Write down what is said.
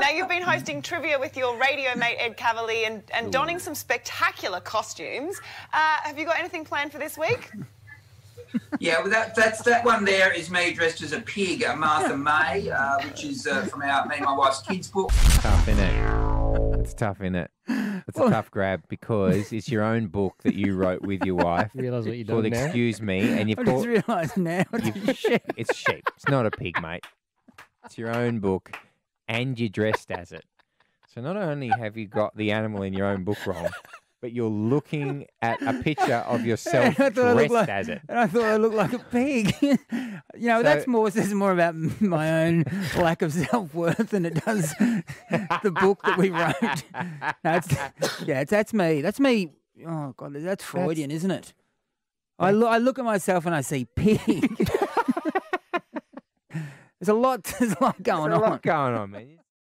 Now, you've been hosting trivia with your radio mate Ed Kavalee and, and donning some spectacular costumes. Uh, have you got anything planned for this week? Yeah, well, that that's that one there is me dressed as a pig, a Martha May, uh, which is uh, from our me and my wife's kids book. Tough, innit? It's tough, in it. It's a tough grab because it's your own book that you wrote with your wife. Realise what you're called doing now? Excuse Me, and you've I just realised now. You've, it's sheep. It's not a pig, mate. It's your own book, and you're dressed as it. So not only have you got the animal in your own book wrong, but you're looking at a picture of yourself I thought I looked dressed like, as it. and I thought I looked like a pig. you know, So- that's more says more about my own lack of self worth than it does the book that we wrote. No, it's, yeah, it's, that's me. That's me. Oh god, that's Freudian, isn't it? I look, I look at myself and I see pig. there's a lot. There's a lot going There's a on. lot going on, man.